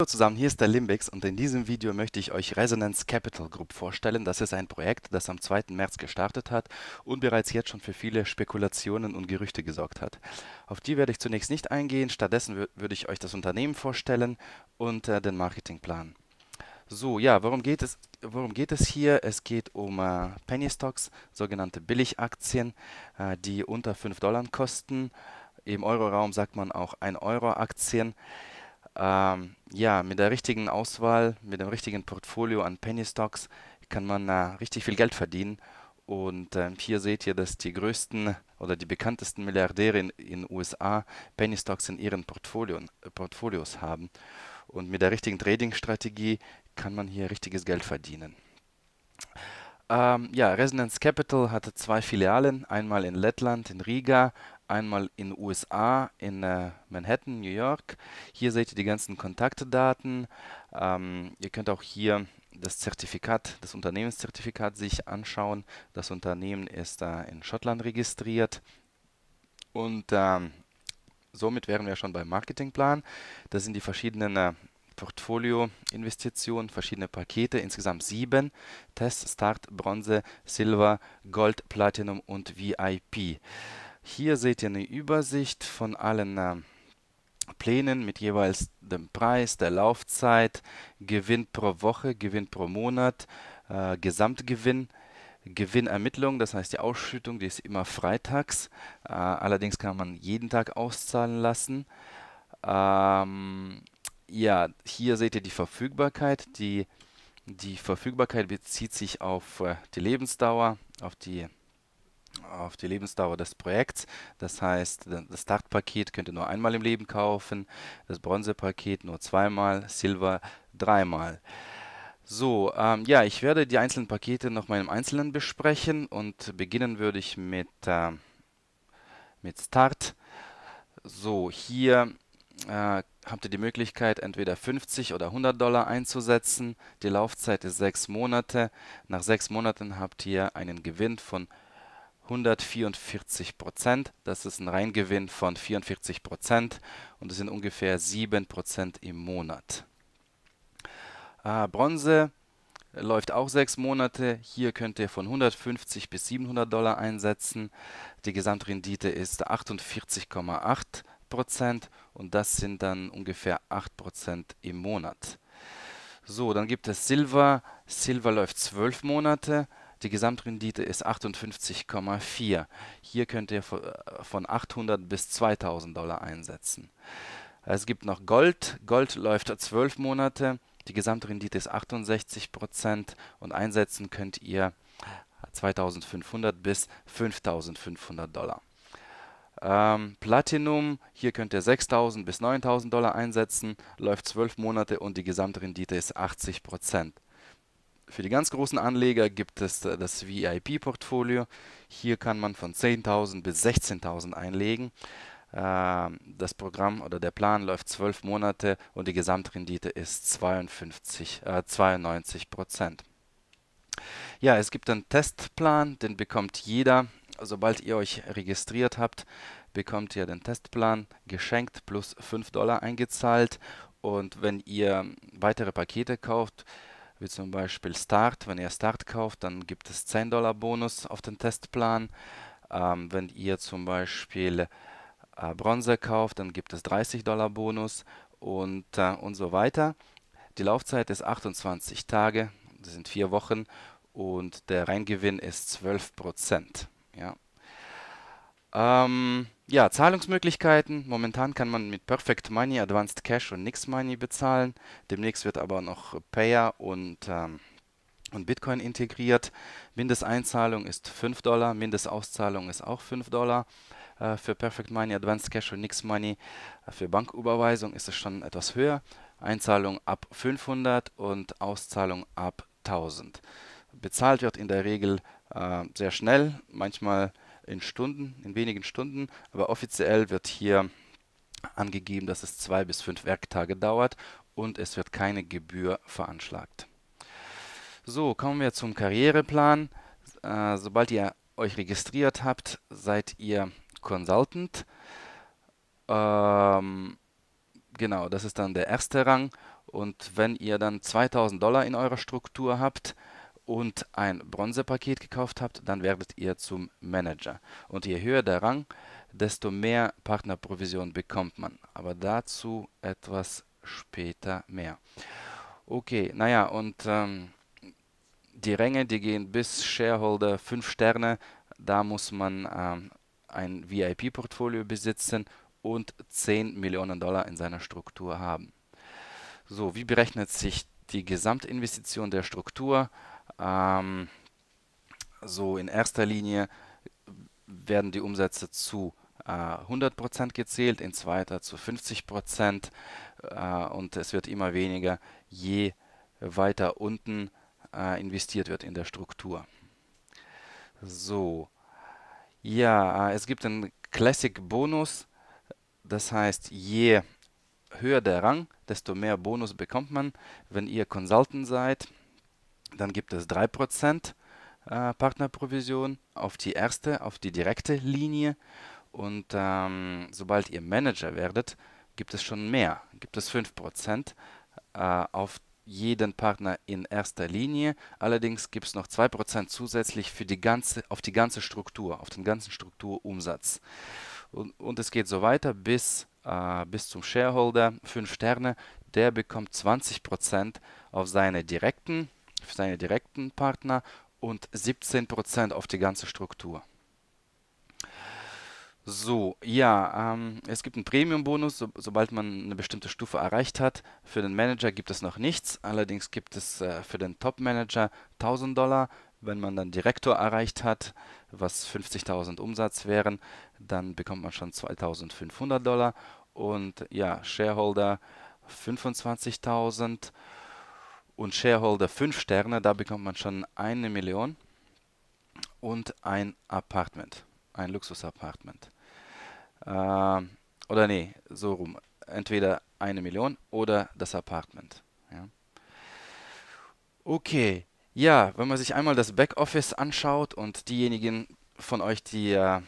Hallo zusammen, hier ist der Limbix und in diesem Video möchte ich euch Resonance Capital Group vorstellen. Das ist ein Projekt, das am 2. März gestartet hat und bereits jetzt schon für viele Spekulationen und Gerüchte gesorgt hat. Auf die werde ich zunächst nicht eingehen, stattdessen würde ich euch das Unternehmen vorstellen und äh, den Marketingplan. So, ja, worum geht es, worum geht es hier? Es geht um äh, Penny Stocks, sogenannte Billigaktien, äh, die unter 5 Dollar kosten. Im Euroraum sagt man auch 1 Euro Aktien. Ähm, ja, mit der richtigen Auswahl, mit dem richtigen Portfolio an Penny Stocks kann man äh, richtig viel Geld verdienen. Und äh, hier seht ihr, dass die größten oder die bekanntesten Milliardäre in den USA Penny Stocks in ihren Portfolien, äh, Portfolios haben. Und mit der richtigen Trading-Strategie kann man hier richtiges Geld verdienen. Ähm, ja, Resonance Capital hatte zwei Filialen, einmal in Lettland, in Riga, einmal in USA, in äh, Manhattan, New York. Hier seht ihr die ganzen Kontaktdaten. Ähm, ihr könnt auch hier das Zertifikat, das Unternehmenszertifikat sich anschauen. Das Unternehmen ist äh, in Schottland registriert. Und ähm, somit wären wir schon beim Marketingplan. Das sind die verschiedenen äh, Portfolio-Investitionen, verschiedene Pakete, insgesamt sieben. Test, Start, Bronze, Silber, Gold, Platinum und VIP. Hier seht ihr eine Übersicht von allen äh, Plänen mit jeweils dem Preis, der Laufzeit, Gewinn pro Woche, Gewinn pro Monat, äh, Gesamtgewinn, Gewinnermittlung, das heißt die Ausschüttung, die ist immer freitags. Äh, allerdings kann man jeden Tag auszahlen lassen. Ähm, ja, hier seht ihr die Verfügbarkeit. Die, die Verfügbarkeit bezieht sich auf äh, die Lebensdauer, auf die auf die Lebensdauer des Projekts. Das heißt, das Startpaket könnt ihr nur einmal im Leben kaufen, das Bronzepaket nur zweimal, Silber dreimal. So, ähm, ja, ich werde die einzelnen Pakete noch mal im Einzelnen besprechen und beginnen würde ich mit, äh, mit Start. So, hier äh, habt ihr die Möglichkeit, entweder 50 oder 100 Dollar einzusetzen. Die Laufzeit ist sechs Monate. Nach sechs Monaten habt ihr einen Gewinn von 144 Prozent. Das ist ein Reingewinn von 44 Prozent und das sind ungefähr 7 Prozent im Monat. Äh, Bronze läuft auch sechs Monate. Hier könnt ihr von 150 bis 700 Dollar einsetzen. Die Gesamtrendite ist 48,8 Prozent und das sind dann ungefähr 8 Prozent im Monat. So, dann gibt es Silver. Silver läuft zwölf Monate. Die Gesamtrendite ist 58,4. Hier könnt ihr von 800 bis 2000 Dollar einsetzen. Es gibt noch Gold. Gold läuft 12 Monate. Die Gesamtrendite ist 68 Prozent und einsetzen könnt ihr 2500 bis 5500 Dollar. Ähm, Platinum, hier könnt ihr 6000 bis 9000 Dollar einsetzen, läuft 12 Monate und die Gesamtrendite ist 80 Prozent. Für die ganz großen Anleger gibt es äh, das VIP-Portfolio. Hier kann man von 10.000 bis 16.000 einlegen. Ähm, das Programm oder der Plan läuft 12 Monate und die Gesamtrendite ist 52, äh, 92 Prozent. Ja, es gibt einen Testplan, den bekommt jeder. Sobald ihr euch registriert habt, bekommt ihr den Testplan geschenkt plus 5 Dollar eingezahlt. Und wenn ihr weitere Pakete kauft, wie zum Beispiel Start. Wenn ihr Start kauft, dann gibt es 10 Dollar Bonus auf den Testplan. Ähm, wenn ihr zum Beispiel äh, Bronze kauft, dann gibt es 30 Dollar Bonus und, äh, und so weiter. Die Laufzeit ist 28 Tage, das sind vier Wochen und der Reingewinn ist 12 Prozent. Ja. Ähm, ja, Zahlungsmöglichkeiten. Momentan kann man mit Perfect Money, Advanced Cash und Nix Money bezahlen. Demnächst wird aber noch Payer und, ähm, und Bitcoin integriert. Mindesteinzahlung ist 5 Dollar, Mindestauszahlung ist auch 5 Dollar. Äh, für Perfect Money, Advanced Cash und Nix Money. Äh, für Banküberweisung ist es schon etwas höher. Einzahlung ab 500 und Auszahlung ab 1000. Bezahlt wird in der Regel äh, sehr schnell, manchmal in Stunden, in wenigen Stunden, aber offiziell wird hier angegeben, dass es zwei bis fünf Werktage dauert und es wird keine Gebühr veranschlagt. So, kommen wir zum Karriereplan. Äh, sobald ihr euch registriert habt, seid ihr Consultant. Ähm, genau, das ist dann der erste Rang Und wenn ihr dann 2000 Dollar in eurer Struktur habt und ein Bronzepaket gekauft habt, dann werdet ihr zum Manager. Und je höher der Rang, desto mehr Partnerprovision bekommt man. Aber dazu etwas später mehr. Okay, naja, und ähm, die Ränge, die gehen bis Shareholder 5 Sterne. Da muss man ähm, ein VIP-Portfolio besitzen und 10 Millionen Dollar in seiner Struktur haben. So, wie berechnet sich die Gesamtinvestition der Struktur? Ähm, so, in erster Linie werden die Umsätze zu äh, 100% gezählt, in zweiter zu 50% äh, und es wird immer weniger, je weiter unten äh, investiert wird in der Struktur. So, ja, äh, es gibt einen Classic Bonus, das heißt, je höher der Rang, desto mehr Bonus bekommt man. Wenn ihr Consultant seid, dann gibt es 3% äh, Partnerprovision auf die erste, auf die direkte Linie. Und ähm, sobald ihr Manager werdet, gibt es schon mehr, gibt es 5% äh, auf jeden Partner in erster Linie. Allerdings gibt es noch 2% zusätzlich für die ganze, auf die ganze Struktur, auf den ganzen Strukturumsatz. Und, und es geht so weiter bis, äh, bis zum Shareholder, 5 Sterne, der bekommt 20% auf seine direkten, für seine direkten Partner und 17% auf die ganze Struktur. So, ja, ähm, es gibt einen Premium-Bonus, so, sobald man eine bestimmte Stufe erreicht hat. Für den Manager gibt es noch nichts, allerdings gibt es äh, für den Top-Manager 1000 Dollar. Wenn man dann Direktor erreicht hat, was 50.000 Umsatz wären, dann bekommt man schon 2500 Dollar. Und ja, Shareholder 25.000 und Shareholder 5 Sterne, da bekommt man schon eine Million und ein Apartment, ein Luxus-Apartment. Äh, oder nee, so rum. Entweder eine Million oder das Apartment. Ja. Okay, ja, wenn man sich einmal das Backoffice anschaut und diejenigen von euch, die äh,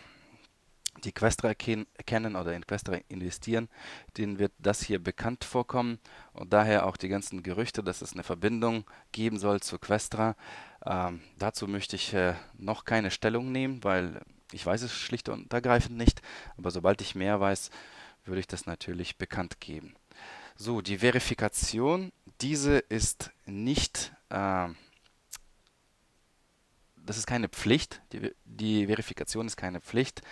die Questra ken kennen oder in Questra investieren, denen wird das hier bekannt vorkommen und daher auch die ganzen Gerüchte, dass es eine Verbindung geben soll zu Questra. Ähm, dazu möchte ich äh, noch keine Stellung nehmen, weil ich weiß es schlicht und ergreifend nicht, aber sobald ich mehr weiß, würde ich das natürlich bekannt geben. So, die Verifikation, diese ist nicht, äh, das ist keine Pflicht, die, die Verifikation ist keine Pflicht.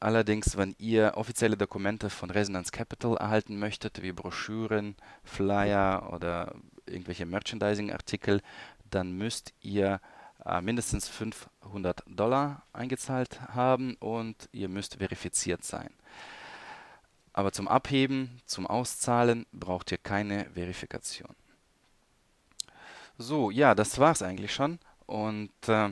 Allerdings, wenn ihr offizielle Dokumente von Resonance Capital erhalten möchtet, wie Broschüren, Flyer oder irgendwelche Merchandising-Artikel, dann müsst ihr äh, mindestens 500 Dollar eingezahlt haben und ihr müsst verifiziert sein. Aber zum Abheben, zum Auszahlen braucht ihr keine Verifikation. So, ja, das war es eigentlich schon. Und äh,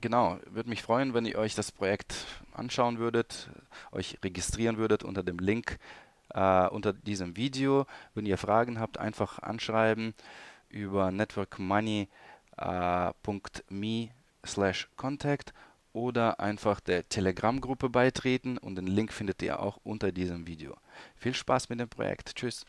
genau, würde mich freuen, wenn ihr euch das Projekt anschauen würdet, euch registrieren würdet unter dem Link äh, unter diesem Video. Wenn ihr Fragen habt, einfach anschreiben über Network Money äh, slash contact oder einfach der Telegram-Gruppe beitreten und den Link findet ihr auch unter diesem Video. Viel Spaß mit dem Projekt. Tschüss.